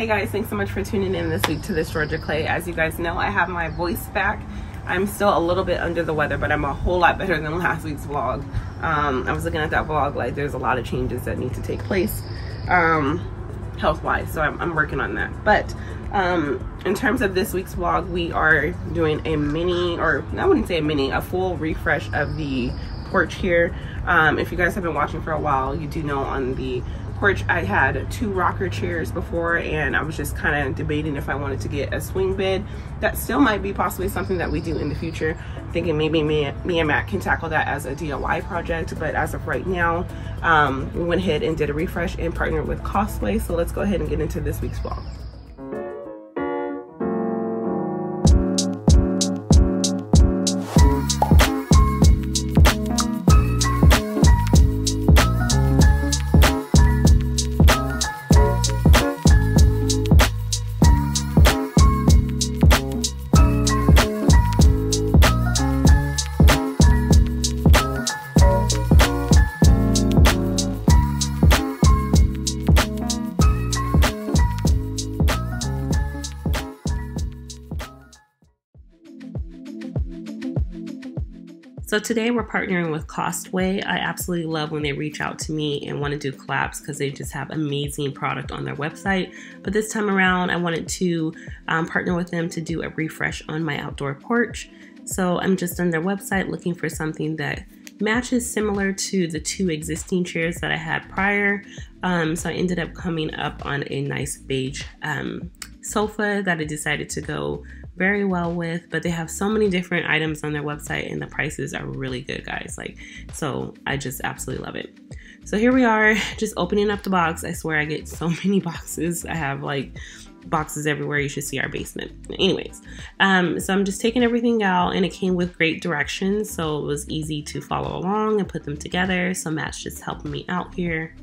Hey guys, thanks so much for tuning in this week to this Georgia Clay. As you guys know, I have my voice back. I'm still a little bit under the weather, but I'm a whole lot better than last week's vlog. Um, I was looking at that vlog, like there's a lot of changes that need to take place um, health-wise, so I'm, I'm, working on that. But um, in terms of this week's vlog, we are doing a mini, or I wouldn't say a mini, a full refresh of the porch here. Um, if you guys have been watching for a while, you do know on the porch I had two rocker chairs before and I was just kind of debating if I wanted to get a swing bed. That still might be possibly something that we do in the future. Thinking maybe me, me and Matt can tackle that as a DIY project, but as of right now, um, we went ahead and did a refresh and partnered with Costway. So let's go ahead and get into this week's vlog. So today we're partnering with Costway. I absolutely love when they reach out to me and want to do collabs because they just have amazing product on their website. But this time around, I wanted to um, partner with them to do a refresh on my outdoor porch. So I'm just on their website looking for something that matches similar to the two existing chairs that I had prior. Um, so I ended up coming up on a nice beige um, sofa that I decided to go very well with, but they have so many different items on their website and the prices are really good, guys. Like, so I just absolutely love it. So here we are, just opening up the box. I swear I get so many boxes. I have like boxes everywhere. You should see our basement. Anyways, um, so I'm just taking everything out and it came with great directions. So it was easy to follow along and put them together. So Matt's just helping me out here.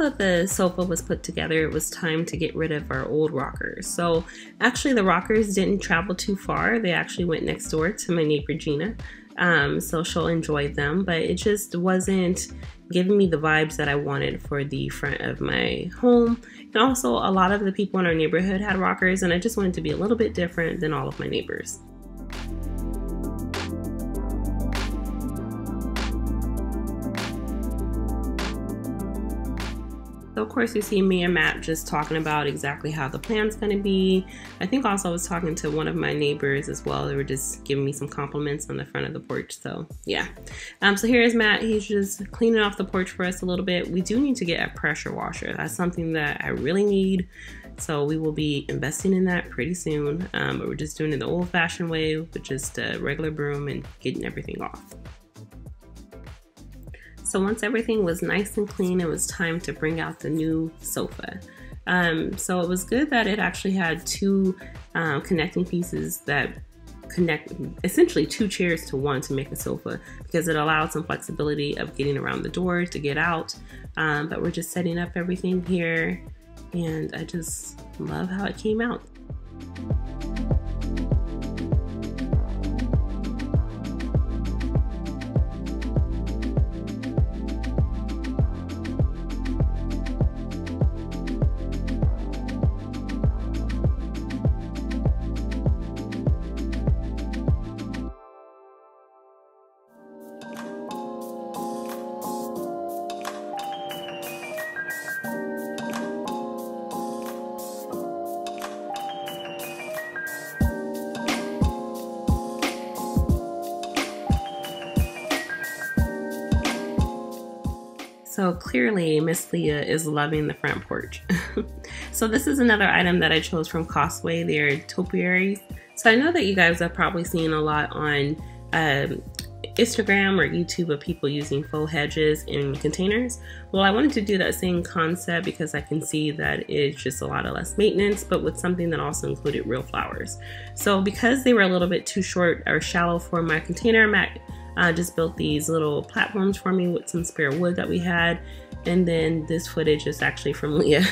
That the sofa was put together, it was time to get rid of our old rockers. So actually the rockers didn't travel too far. They actually went next door to my neighbor Gina. Um, so she'll enjoy them, but it just wasn't giving me the vibes that I wanted for the front of my home. And also a lot of the people in our neighborhood had rockers and I just wanted to be a little bit different than all of my neighbors. Course you see me and Matt just talking about exactly how the plan's going to be. I think also I was talking to one of my neighbors as well. They were just giving me some compliments on the front of the porch. So yeah. Um, so here's Matt. He's just cleaning off the porch for us a little bit. We do need to get a pressure washer. That's something that I really need. So we will be investing in that pretty soon. Um, but we're just doing it the old fashioned way with just a regular broom and getting everything off. So once everything was nice and clean, it was time to bring out the new sofa. Um, so it was good that it actually had two um, connecting pieces that connect essentially two chairs to one to make a sofa because it allowed some flexibility of getting around the door to get out. Um, but we're just setting up everything here and I just love how it came out. So clearly, Miss Leah is loving the front porch. So this is another item that I chose from Costway. They're topiaries. So I know that you guys have probably seen a lot on um, Instagram or YouTube of people using faux hedges in containers. Well, I wanted to do that same concept because I can see that it's just a lot of less maintenance, but with something that also included real flowers. So because they were a little bit too short or shallow for my container, Matt just built these little platforms for me with some spare wood that we had. And then this footage is actually from Leah.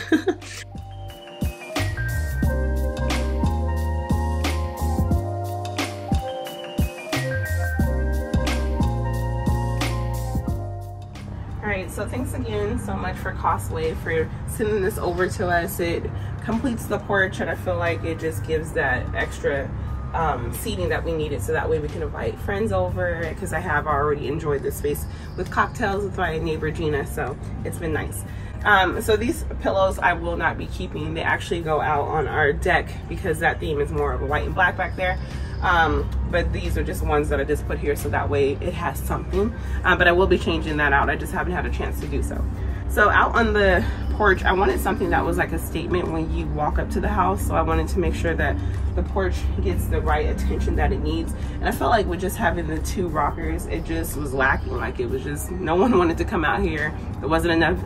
So thanks again so much for Costway for sending this over to us. It completes the porch and I feel like it just gives that extra um, seating that we needed so that way we can invite friends over because I have already enjoyed this space with cocktails with my neighbor Gina so it's been nice. Um, so these pillows I will not be keeping. They actually go out on our deck because that theme is more of a white and black back there um, but these are just ones that I just put here so that way it has something um, but I will be changing that out I just haven't had a chance to do so so out on the porch I wanted something that was like a statement when you walk up to the house. So I wanted to make sure that the porch gets the right attention that it needs. And I felt like with just having the two rockers it just was lacking. Like it was just no one wanted to come out here. There wasn't enough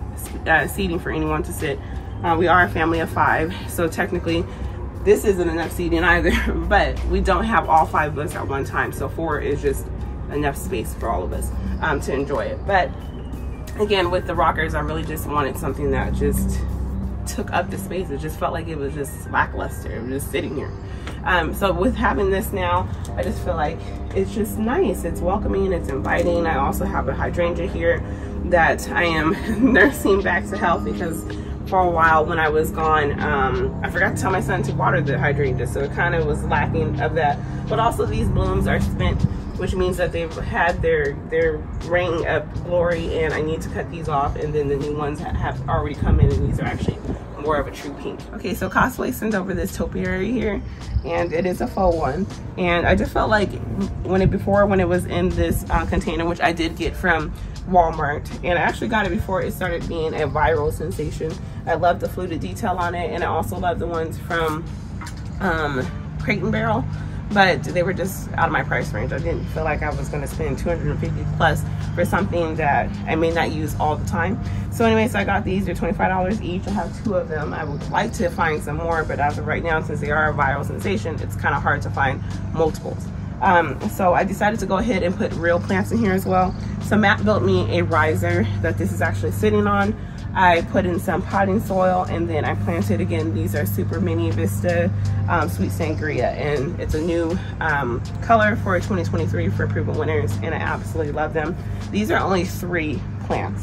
uh, seating for anyone to sit. Uh, we are a family of five. So technically this isn't enough seating either, but we don't have all five of us at one time. So four is just enough space for all of us um, to enjoy it. But again, with the rockers, I really just wanted something that just took up the space. It just felt like it was just lackluster. Was just sitting here. Um, so with having this now, I just feel like it's just nice. It's welcoming, it's inviting. I also have a hydrangea here that I am nursing back to health because for a while when I was gone. Um, I forgot to tell my son to water the hydrangea, so it kind of was lacking of that. But also these blooms are spent, which means that they've had their their reign of glory, and I need to cut these off, and then the new ones have already come in, and these are actually more of a true pink. Okay, so Costway sent over this topiary here, and it is a faux one. And I just felt like when it before when it was in this uh, container, which I did get from Walmart and I actually got it before it started being a viral sensation. I love the fluted detail on it and I also love the ones from um, Crate and Barrel but they were just out of my price range. I didn't feel like I was gonna spend 250 plus for something that I may not use all the time. So anyway, so I got these, they're $25 each. I have two of them. I would like to find some more, but as of right now, since they are a viral sensation, it's kind of hard to find multiples. Um, so I decided to go ahead and put real plants in here as well. So Matt built me a riser that this is actually sitting on. I put in some potting soil and then I planted again. These are Super Mini Vista um, Sweet Sangria and it's a new um, color for 2023 for Proven Winners and I absolutely love them. These are only three plants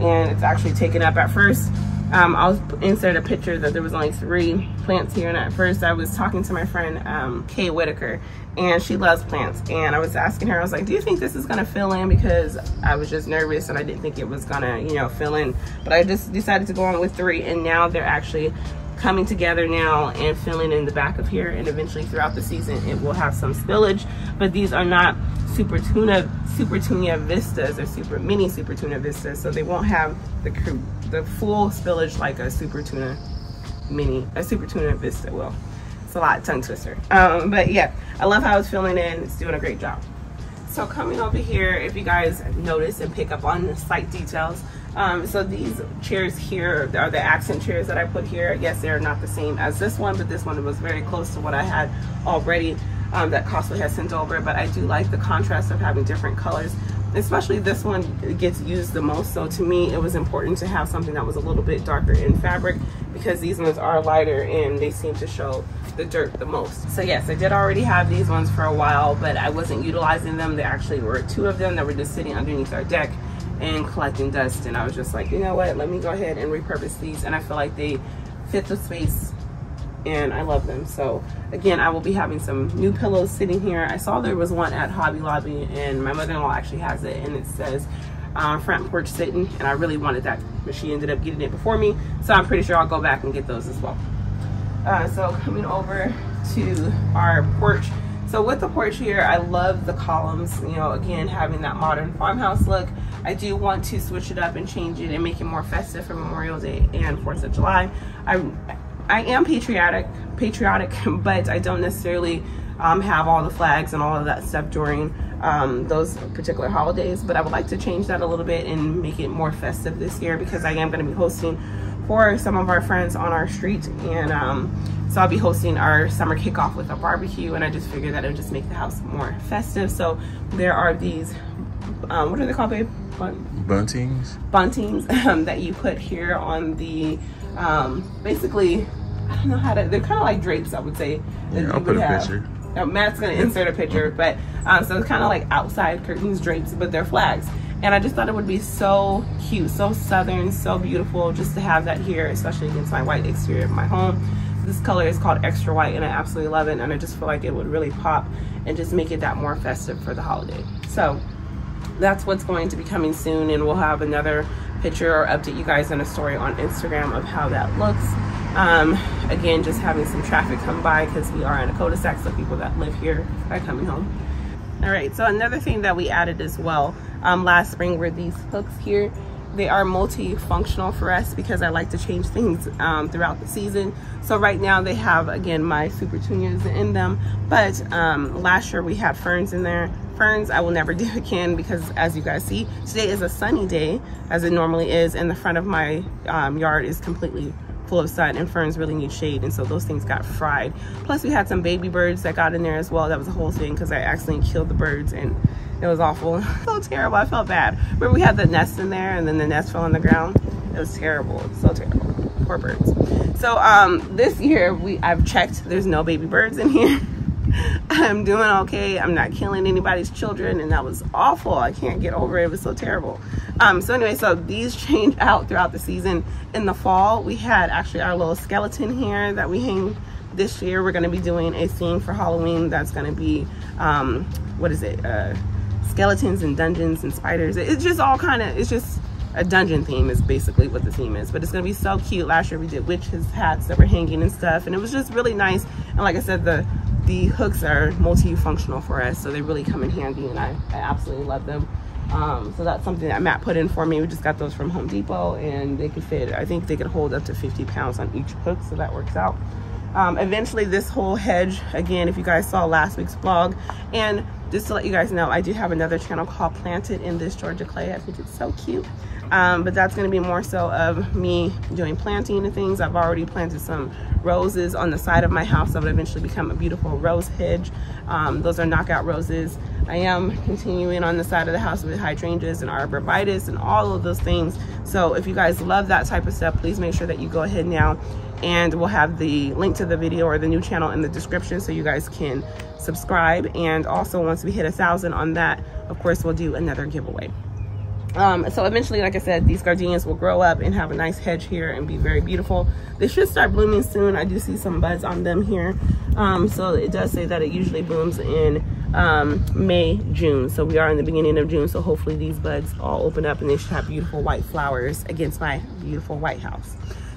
and it's actually taken up at first um, I'll insert a picture that there was only three plants here and at first I was talking to my friend um, Kay Whitaker and she loves plants and I was asking her I was like do you think this is gonna fill in? Because I was just nervous and I didn't think it was gonna you know fill in. But I just decided to go on with three and now they're actually coming together now and filling in the back of here and eventually throughout the season it will have some spillage. But these are not super tuna super tuna vistas or super mini super tuna vistas so they won't have the the full spillage like a super tuna mini a super tuna vista will. It's a lot tongue twister. Um, but yeah i love how it's filling in. It's doing a great job. So coming over here if you guys notice and pick up on the slight details um, so these chairs here are the accent chairs that I put here. Yes, they're not the same as this one, but this one was very close to what I had already um, that Costway has sent over. But I do like the contrast of having different colors. Especially this one gets used the most. So to me, it was important to have something that was a little bit darker in fabric because these ones are lighter and they seem to show the dirt the most. So yes, I did already have these ones for a while, but I wasn't utilizing them. There actually were two of them that were just sitting underneath our deck and collecting dust and I was just like you know what let me go ahead and repurpose these and I feel like they fit the space and I love them. So again I will be having some new pillows sitting here. I saw there was one at Hobby Lobby and my mother-in-law actually has it and it says uh, front porch sitting and I really wanted that but she ended up getting it before me. So I'm pretty sure I'll go back and get those as well. Uh, so coming over to our porch. So with the porch here, I love the columns, you know, again, having that modern farmhouse look. I do want to switch it up and change it and make it more festive for Memorial Day and 4th of July. I I am patriotic, patriotic, but I don't necessarily um, have all the flags and all of that stuff during um, those particular holidays. But I would like to change that a little bit and make it more festive this year because I am going to be hosting for some of our friends on our street. And um, so I'll be hosting our summer kickoff with a barbecue. And I just figured that it would just make the house more festive. So there are these, um, what are they called, babe? Buntings? Buntings um, that you put here on the, um, basically, I don't know how to, they're kind of like drapes, I would say. Yeah, I'll put a have. picture. Now, Matt's gonna insert a picture, but um, so it's kind of like outside curtains, drapes, but they're flags. And I just thought it would be so cute, so southern, so beautiful just to have that here, especially against my white exterior of my home. This color is called extra white and I absolutely love it. And I just feel like it would really pop and just make it that more festive for the holiday. So that's what's going to be coming soon and we'll have another picture or update you guys in a story on Instagram of how that looks. Um, again, just having some traffic come by because we are in a cul-de-sac, so people that live here are coming home. All right, so another thing that we added as well um, last spring were these hooks here. They are multi-functional for us because I like to change things um, throughout the season. So right now they have, again, my Super Tunias in them. But um, last year we had ferns in there ferns I will never do again because as you guys see today is a sunny day as it normally is and the front of my um, yard is completely full of sun and ferns really need shade and so those things got fried. Plus we had some baby birds that got in there as well. That was a whole thing because I accidentally killed the birds and it was awful. So terrible. I felt bad. Remember we had the nest in there and then the nest fell on the ground? It was terrible. So terrible. Poor birds. So um this year we I've checked. There's no baby birds in here. I'm doing okay. I'm not killing anybody's children, and that was awful. I can't get over it. It was so terrible. Um, so anyway, so these change out throughout the season. In the fall, we had actually our little skeleton here that we hang this year. We're going to be doing a theme for Halloween that's going to be, um, what is it? Uh, skeletons and dungeons and spiders. It's just all kind of, it's just a dungeon theme is basically what the theme is but it's gonna be so cute last year we did witches hats that were hanging and stuff and it was just really nice and like i said the the hooks are multi-functional for us so they really come in handy and I, I absolutely love them um, so that's something that Matt put in for me. We just got those from Home Depot and they could fit I think they could hold up to 50 pounds on each hook so that works out. Um, eventually this whole hedge again if you guys saw last week's vlog and just to let you guys know I do have another channel called planted in this Georgia clay I think it's so cute um, but that's going to be more so of me doing planting and things. I've already planted some roses on the side of my house that would eventually become a beautiful rose hedge. Um, those are knockout roses. I am continuing on the side of the house with hydrangeas and arborvitae and all of those things. So if you guys love that type of stuff, please make sure that you go ahead now and we'll have the link to the video or the new channel in the description so you guys can subscribe. And also once we hit a thousand on that, of course, we'll do another giveaway. Um, so eventually, like I said, these gardenias will grow up and have a nice hedge here and be very beautiful. They should start blooming soon. I do see some buds on them here. Um, so it does say that it usually blooms in um, May, June. So we are in the beginning of June. So hopefully these buds all open up and they should have beautiful white flowers against my beautiful white house.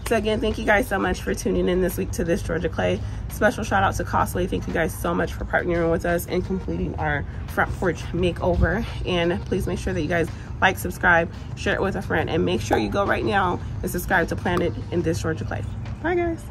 So again, thank you guys so much for tuning in this week to this Georgia Clay. Special shout out to Costway. Thank you guys so much for partnering with us and completing our front porch makeover. And please make sure that you guys like, subscribe, share it with a friend, and make sure you go right now and subscribe to Planted in this Georgia Clay. Bye guys.